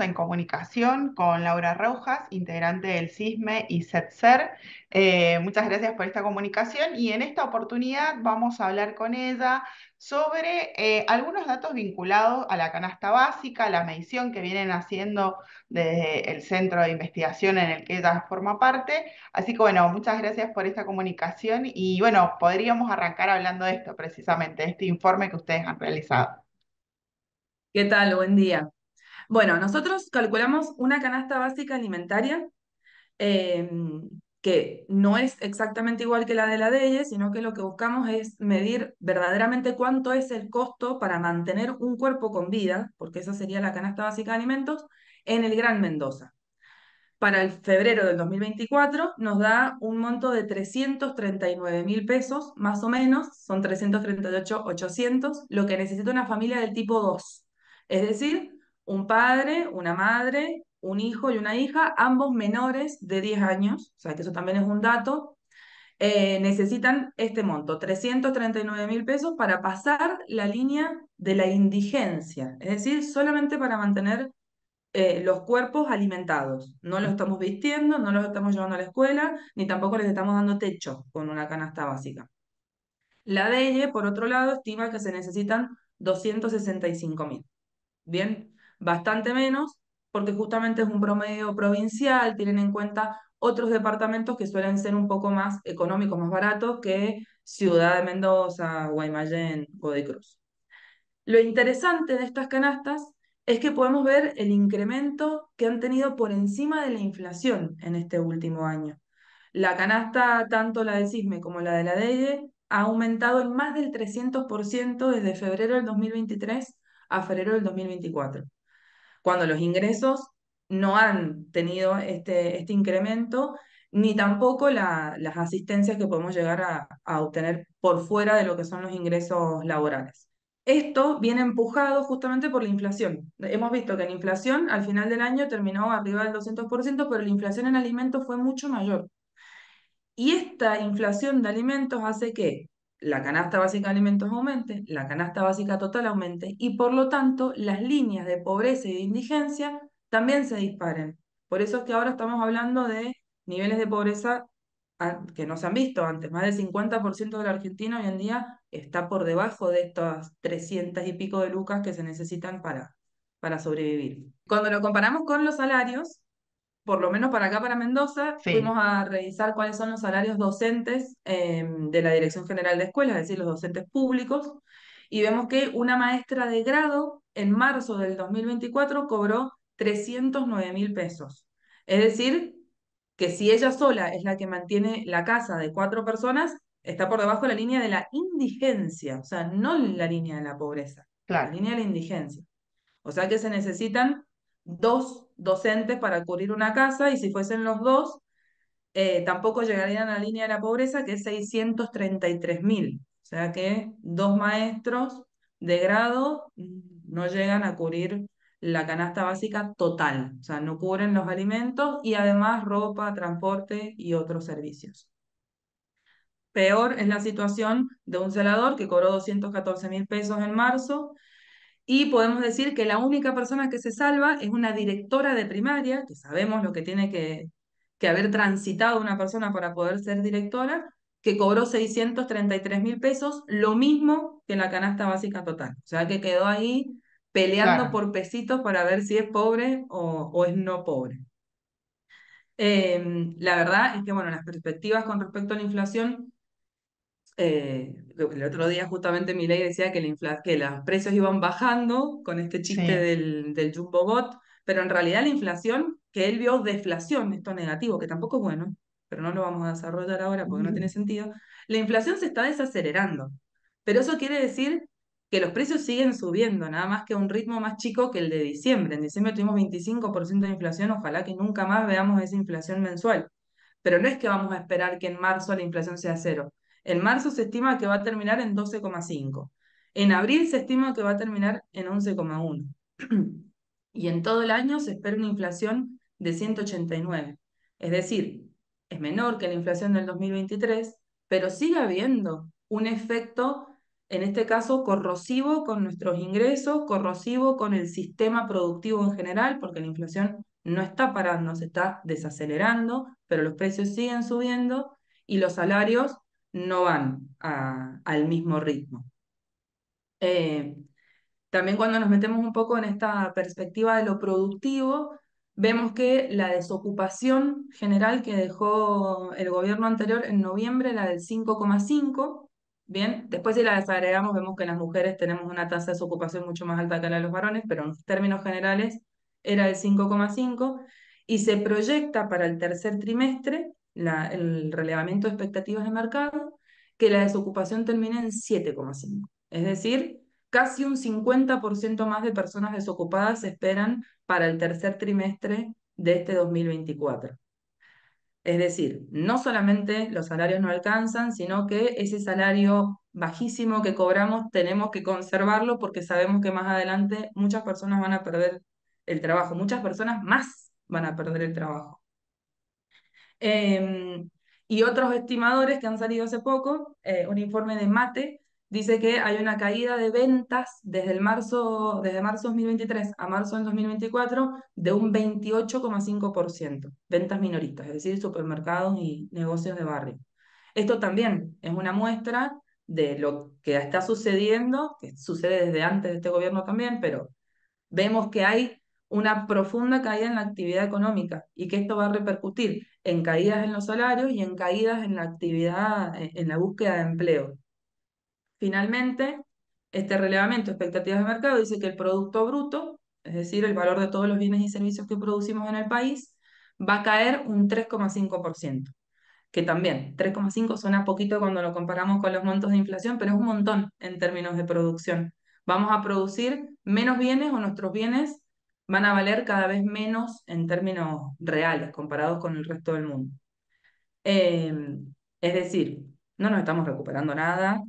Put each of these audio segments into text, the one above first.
en comunicación con Laura Rojas, integrante del CISME y CETSER. Eh, muchas gracias por esta comunicación y en esta oportunidad vamos a hablar con ella sobre eh, algunos datos vinculados a la canasta básica, la medición que vienen haciendo desde el centro de investigación en el que ella forma parte. Así que bueno, muchas gracias por esta comunicación y bueno, podríamos arrancar hablando de esto precisamente, de este informe que ustedes han realizado. ¿Qué tal? Buen día. Bueno, nosotros calculamos una canasta básica alimentaria em, que no es exactamente igual que la de la DELLE, sino que lo que buscamos es medir verdaderamente cuánto es el costo para mantener un cuerpo con vida, porque esa sería la canasta básica de alimentos, en el Gran Mendoza. Para el febrero del 2024 nos da un monto de 339 mil pesos, más o menos, son 338.800, lo que necesita una familia del tipo 2. Es decir, un padre, una madre, un hijo y una hija, ambos menores de 10 años, o sea que eso también es un dato, eh, necesitan este monto, 339 mil pesos para pasar la línea de la indigencia, es decir, solamente para mantener eh, los cuerpos alimentados. No los estamos vistiendo, no los estamos llevando a la escuela, ni tampoco les estamos dando techo con una canasta básica. La DEIE, por otro lado, estima que se necesitan 265 mil. Bien, bastante menos, porque justamente es un promedio provincial, tienen en cuenta otros departamentos que suelen ser un poco más económicos, más baratos que Ciudad de Mendoza, Guaymallén, Godoy Cruz. Lo interesante de estas canastas es que podemos ver el incremento que han tenido por encima de la inflación en este último año. La canasta, tanto la del CISME como la de la DEIE, ha aumentado en más del 300% desde febrero del 2023 a febrero del 2024 cuando los ingresos no han tenido este, este incremento, ni tampoco las asistencias que podemos llegar a, a obtener por fuera de lo que son los ingresos laborales. Esto viene empujado justamente por la inflación. Hemos visto que la inflación al final del año terminó arriba del 200%, pero la inflación en alimentos fue mucho mayor. Y esta inflación de alimentos hace que la canasta básica de alimentos aumente, la canasta básica total aumente y por lo tanto las líneas de pobreza y de indigencia también se disparen. Por eso es que ahora estamos hablando de niveles de pobreza que no se han visto antes. Más del 50% de la Argentina hoy en día está por debajo de estas 300 y pico de lucas que se necesitan para, para sobrevivir. Cuando lo comparamos con los salarios, por lo menos para acá, para Mendoza, fuimos a revisar cuáles son los salarios docentes em, de la Dirección General de Escuelas, es decir, los docentes públicos, y vemos que una maestra de grado en marzo del 2024 cobró 309 mil pesos. Es decir, que si ella sola es la que mantiene la casa de cuatro personas, está por debajo de la línea de la indigencia, o sea, no la línea de la pobreza, la línea de la indigencia. O sea que se necesitan dos docentes para cubrir una casa y si fuesen los dos, eh, tampoco llegarían a la línea de la pobreza, que es 633 mil. O sea que dos maestros de grado no llegan a cubrir la canasta básica total, o sea, no cubren los alimentos y además ropa, transporte y otros servicios. Peor es la situación de un celador que cobró 214 mil pesos en marzo y podemos decir que la única persona que se salva es una directora de primaria, que sabemos lo que tiene que, que haber transitado una persona para poder ser directora, que cobró 633 mil pesos, lo mismo que la canasta básica total. O sea que quedó ahí peleando por pesitos para ver si es pobre o, es no pobre. Em, la verdad es que, bueno, las perspectivas con respecto a la inflación eh, el otro día justamente mi ley decía que, que los precios iban bajando con este chiste del, del Jumbo Bot, pero en realidad la inflación, que él vio deflación, esto negativo, que tampoco es bueno, pero no lo vamos a desarrollar ahora porque no tiene sentido, la inflación se está desacelerando. Pero eso quiere decir que los precios siguen subiendo, nada más que a un ritmo más chico que el de diciembre. En diciembre tuvimos 25% de inflación, ojalá que nunca más veamos esa inflación mensual. Pero no es que vamos a esperar que en marzo la inflación sea cero. En marzo se estima que va a terminar en 12,5. En abril se estima que va a terminar en 11,1. y en todo el año se espera una inflación de 189. Es decir, es menor que la inflación del 2023, pero sigue habiendo un efecto en este caso, corrosivo con nuestros ingresos, corrosivo con el sistema productivo en general, porque la inflación no está parando, se está desacelerando, pero los precios siguen subiendo y los salarios no van al mismo ritmo. Eh, también cuando nos metemos un poco en esta perspectiva de lo productivo, vemos que la desocupación general que dejó el gobierno anterior en noviembre era del 5,5, bien, después si la desagregamos vemos que las mujeres tenemos una tasa de desocupación mucho más alta que la de los varones, pero en términos generales era del 5,5 y se proyecta para el tercer trimestre el relevamiento de expectativas de mercado que la desocupación termine en 7,5. Es decir, casi un 50% más de personas desocupadas se esperan para el tercer trimestre de este 2024. Es decir, no solamente los salarios no alcanzan, sino que ese salario bajísimo que cobramos tenemos que conservarlo porque sabemos que más adelante muchas personas van a perder el trabajo, muchas personas más van a perder el trabajo. Em, y otros estimadores que han salido hace poco, eh, un informe de Mate, dice que hay una caída de ventas desde, el marzo, desde marzo 2023 a marzo del 2024 de un 28,5%, ventas minoristas, es decir, supermercados y negocios de barrio. Esto también es una muestra de lo que está sucediendo, que sucede desde antes de este gobierno también, pero vemos que hay una profunda caída en la actividad económica y que esto va a repercutir en caídas en los salarios y en caídas en la actividad, en la búsqueda de empleo. Finalmente, este relevamiento de expectativas de mercado dice que el Producto Bruto, es decir, el valor de todos los bienes y servicios que producimos en el país, va a caer un 3,5%, que también 3,5 suena poquito cuando lo comparamos con los montos de inflación, pero es un montón en términos de producción. Vamos a producir menos bienes o nuestros bienes van a valer cada vez menos en términos reales comparados con el resto del mundo. Eh, es decir, no nos estamos recuperando nada,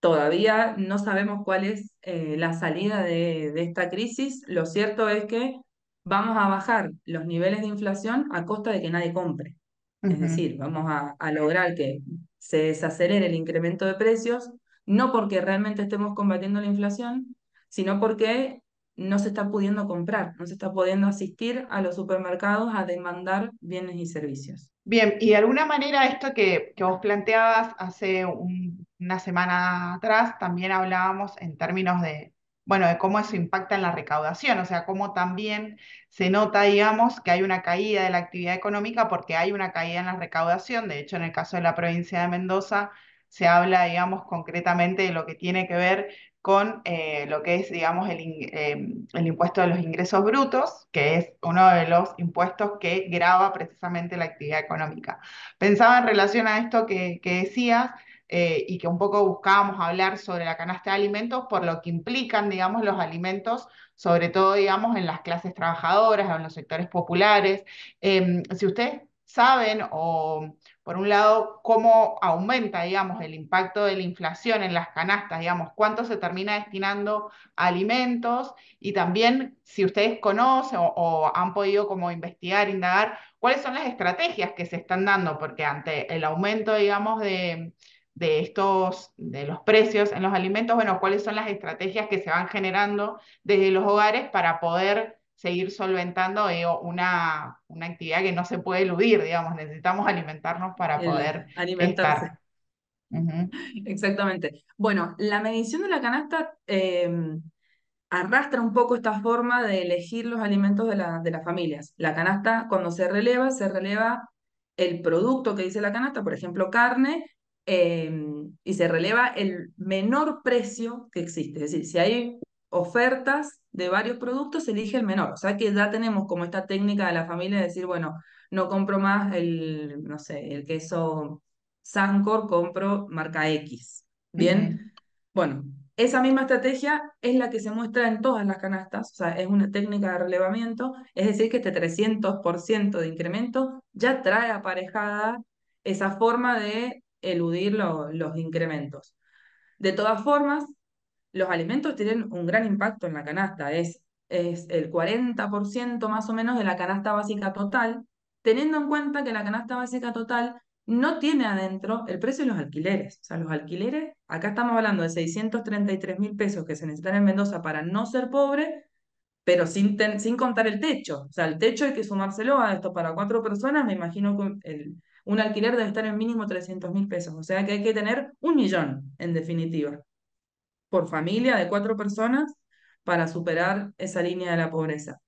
todavía no sabemos cuál es eh, la salida de, esta crisis. Lo cierto es que vamos a bajar los niveles de inflación a costa de que nadie compre. Es decir, vamos a, a lograr que se desacelere el incremento de precios, no porque realmente estemos combatiendo la inflación, sino porque no se está pudiendo comprar, no se está pudiendo asistir a los supermercados a demandar bienes y servicios. Bien, y de alguna manera esto que, que vos planteabas hace una semana atrás, también hablábamos en términos de, bueno, de cómo eso impacta en la recaudación, o sea, cómo también se nota, digamos, que hay una caída de la actividad económica porque hay una caída en la recaudación. De hecho, en el caso de la provincia de Mendoza, se habla, digamos, concretamente de lo que tiene que ver con eh, lo que es, digamos, el, em, el, impuesto de los ingresos brutos, que es uno de los impuestos que grava precisamente la actividad económica. Pensaba en relación a esto que, que decías eh, y que un poco buscábamos hablar sobre la canasta de alimentos por lo que implican, digamos, los alimentos, sobre todo, digamos, en las clases trabajadoras o en los sectores populares. Em, si ustedes saben o por un lado, cómo aumenta, digamos, el impacto de la inflación en las canastas, digamos, cuánto se termina destinando a alimentos y también si ustedes conocen o, han podido como investigar, indagar, cuáles son las estrategias que se están dando, porque ante el aumento, digamos, de, de estos, de los precios en los alimentos, bueno, cuáles son las estrategias que se van generando desde los hogares para poder seguir solventando una, una actividad que no se puede eludir, digamos, necesitamos alimentarnos para poder alimentarse. Exactamente. Bueno, la medición de la canasta em, arrastra un poco esta forma de elegir los alimentos de, la, de las familias. La canasta, cuando se releva, se releva el producto que dice la canasta, por ejemplo, carne, em, y se releva el menor precio que existe. Es decir, si hay ofertas de varios productos, se elige el menor. O sea que ya tenemos como esta técnica de la familia de decir, bueno, no compro más el, no sé, el queso Sancor, compro marca X. Bien, bueno, esa misma estrategia es la que se muestra en todas las canastas, o sea, es una técnica de relevamiento, es decir, que este 300% de incremento ya trae aparejada esa forma de eludir los incrementos. De todas formas, los alimentos tienen un gran impacto en la canasta, es, el 40% más o menos de la canasta básica total, teniendo en cuenta que la canasta básica total no tiene adentro el precio de los alquileres. O sea, los alquileres, acá estamos hablando de 633 mil pesos que se necesitan en Mendoza para no ser pobre, pero sin, sin contar el techo. O sea, el techo hay que sumárselo a esto para cuatro personas, me imagino que un alquiler debe estar en mínimo 300 mil pesos. O sea que hay que tener un millón, en definitiva, por familia de cuatro personas para superar esa línea de la pobreza.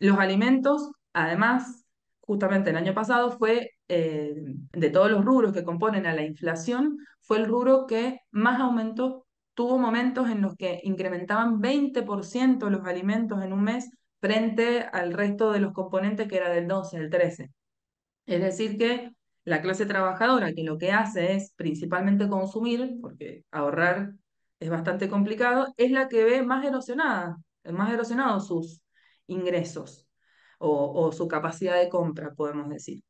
Los alimentos, además, justamente el año pasado fue, eh, de todos los rubros que componen a la inflación, fue el rubro que más aumentó. Tuvo momentos en los que incrementaban 20% los alimentos en un mes frente al resto de los componentes que era del 12, del 13. Es decir, que la clase trabajadora, que lo que hace es principalmente consumir, porque ahorrar es bastante complicado, es la que ve más erosionada, más erosionados sus ingresos o, su capacidad de compra, podemos decir.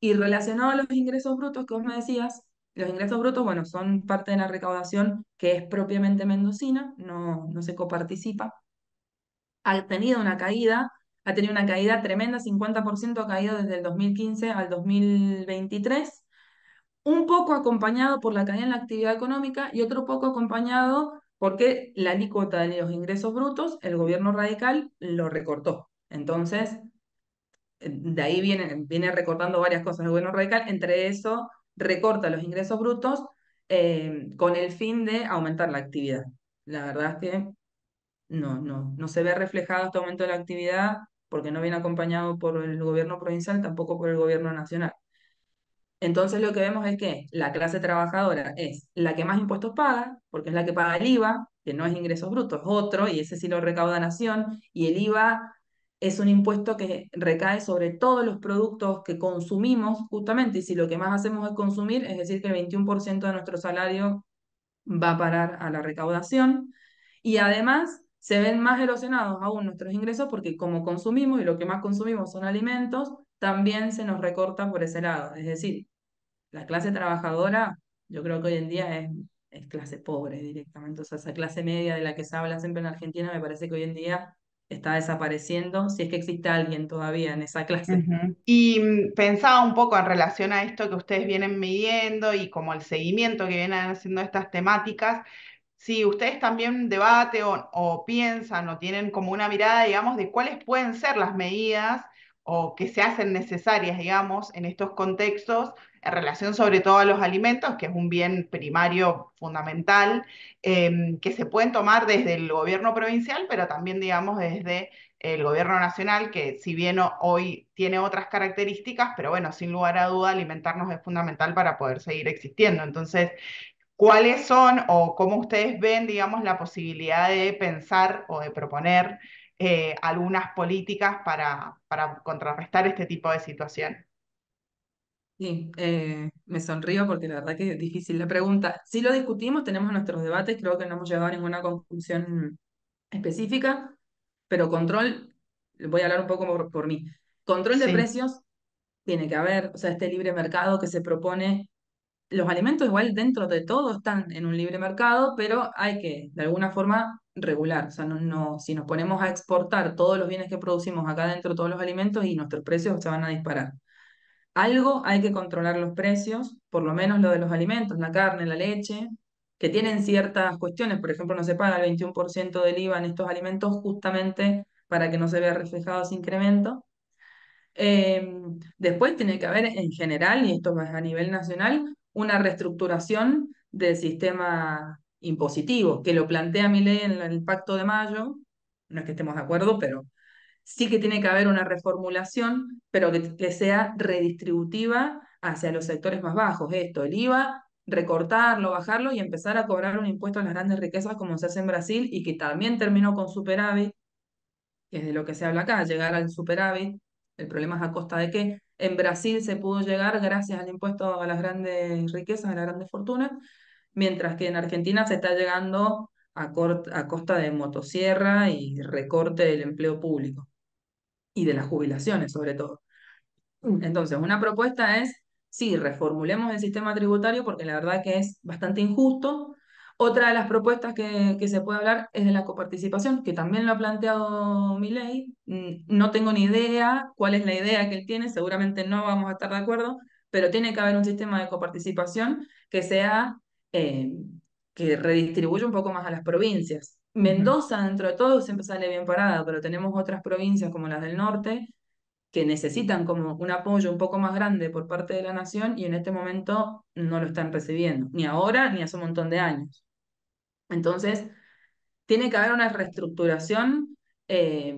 Y relacionado a los ingresos brutos que vos me decías, los ingresos brutos, bueno, son parte de la recaudación que es propiamente mendocina, no, no se coparticipa. Ha tenido una caída, ha tenido una caída tremenda, 50% ha caído desde el 2015 al 2023, un poco acompañado por la caída en la actividad económica y otro poco acompañado porque la alícuota de los ingresos brutos, el gobierno radical lo recortó. Entonces, de ahí viene, viene recortando varias cosas el gobierno radical, entre eso recorta los ingresos brutos eh, con el fin de aumentar la actividad. La verdad es que no, no, no se ve reflejado este aumento de la actividad porque no viene acompañado por el gobierno provincial, tampoco por el gobierno nacional. Entonces lo que vemos es que la clase trabajadora es la que más impuestos paga, porque es la que paga el IVA, que no es ingresos brutos, es otro, y ese sí lo recauda Nación, y el IVA es un impuesto que recae sobre todos los productos que consumimos, justamente, y si lo que más hacemos es consumir, es decir, que el 21% de nuestro salario va a parar a la recaudación, y además se ven más erosionados aún nuestros ingresos porque como consumimos y lo que más consumimos son alimentos, también se nos recorta por ese lado. Es decir, la clase trabajadora, yo creo que hoy en día es, clase pobre directamente. O sea, esa clase media de la que se habla siempre en Argentina, me parece que hoy en día está desapareciendo, si es que existe alguien todavía en esa clase. Y mm, pensaba un poco en relación a esto que ustedes vienen midiendo y como el seguimiento que vienen haciendo estas temáticas, si ustedes también debaten o, o piensan o tienen como una mirada, digamos, de cuáles pueden ser las medidas o que se hacen necesarias, digamos, en estos contextos, en relación sobre todo a los alimentos, que es un bien primario fundamental, em, que se pueden tomar desde el gobierno provincial, pero también, digamos, desde el gobierno nacional, que si bien hoy tiene otras características, pero bueno, sin lugar a duda, alimentarnos es fundamental para poder seguir existiendo. Entonces, ¿cuáles son o cómo ustedes ven, digamos, la posibilidad de pensar o de proponer eh, algunas políticas para, para contrarrestar este tipo de situación. Sí, eh, me sonrío porque la verdad que es difícil la pregunta. Si lo discutimos, tenemos nuestros debates, creo que no hemos llegado a ninguna conclusión específica, pero control, voy a hablar un poco por, mí. Control de precios tiene que haber, o sea, este libre mercado que se propone los alimentos igual dentro de todo están en un libre mercado, pero hay que de alguna forma regular. O sea, no, no, si nos ponemos a exportar todos los bienes que producimos acá dentro, todos los alimentos, y nuestros precios se van a disparar. Algo hay que controlar los precios, por lo menos lo de los alimentos, la carne, la leche, que tienen ciertas cuestiones. Por ejemplo, no se paga el 21% del IVA en estos alimentos justamente para que no se vea reflejado ese incremento. Em, después tiene que haber en general, y esto es a nivel nacional, una reestructuración del sistema impositivo, que lo plantea mi ley en el Pacto de Mayo, no es que estemos de acuerdo, pero sí que tiene que haber una reformulación, pero que, que sea redistributiva hacia los sectores más bajos. Esto, el IVA, recortarlo, bajarlo y empezar a cobrar un impuesto a las grandes riquezas como se hace en Brasil y que también terminó con superávit, que es de lo que se habla acá, llegar al superávit. El problema es a costa de qué. En Brasil se pudo llegar gracias al impuesto a las grandes riquezas, a las grandes fortunas, mientras que en Argentina se está llegando a, a costa de motosierra y recorte del empleo público y de las jubilaciones sobre todo. Entonces, una propuesta es, sí, reformulemos el sistema tributario porque la verdad que es bastante injusto, otra de las propuestas que, que, se puede hablar es de la coparticipación, que también lo ha planteado mi ley. Mm, no tengo ni idea cuál es la idea que él tiene, seguramente no vamos a estar de acuerdo, pero tiene que haber un sistema de coparticipación que sea, eh, que redistribuya un poco más a las provincias. Mendoza, dentro de todo, siempre sale bien parada, pero tenemos otras provincias como las del norte que necesitan como un apoyo un poco más grande por parte de la nación y en este momento no lo están recibiendo, ni ahora ni hace un montón de años. Entonces, tiene que haber una reestructuración eh,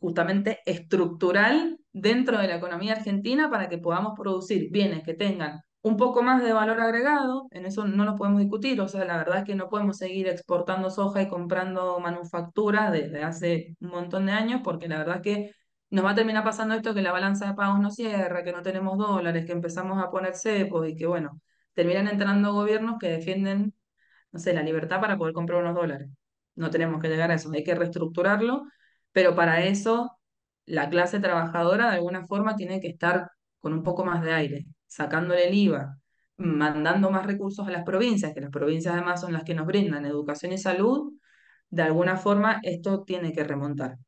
justamente estructural dentro de la economía argentina para que podamos producir bienes que tengan un poco más de valor agregado, en eso no lo podemos discutir, o sea, la verdad es que no podemos seguir exportando soja y comprando manufacturas desde hace un montón de años, porque la verdad es que nos va a terminar pasando esto que la balanza de pagos no cierra, que no tenemos dólares, que empezamos a poner cepos y que, bueno, terminan entrando gobiernos que defienden, no sé, la libertad para poder comprar unos dólares. No tenemos que llegar a eso, hay que reestructurarlo, pero para eso la clase trabajadora de alguna forma tiene que estar con un poco más de aire, sacándole el IVA, mandando más recursos a las provincias, que las provincias además son las que nos brindan educación y salud, de alguna forma esto tiene que remontar.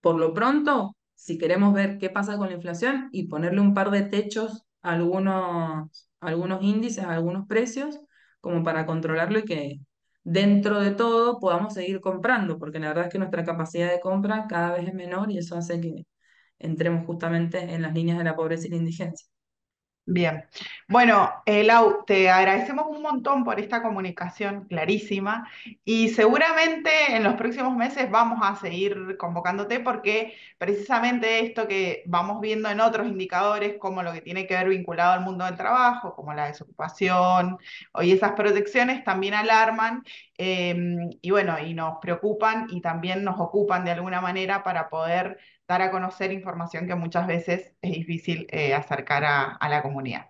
Por lo pronto, si queremos ver qué pasa con la inflación y ponerle un par de techos a algunos, algunos índices, a algunos precios, como para controlarlo y que dentro de todo podamos seguir comprando, porque la verdad es que nuestra capacidad de compra cada vez es menor y eso hace que entremos justamente en las líneas de la pobreza y la indigencia. Bien. Bueno, eh, Lau, te agradecemos un montón por esta comunicación clarísima y seguramente en los próximos meses vamos a seguir convocándote porque precisamente esto que vamos viendo en otros indicadores, como lo que tiene que ver vinculado al mundo del trabajo, como la desocupación y esas protecciones, también alarman em, y bueno, y nos preocupan y también nos ocupan de alguna manera para poder dar a conocer información que muchas veces es difícil eh, acercar a, a la comunidad.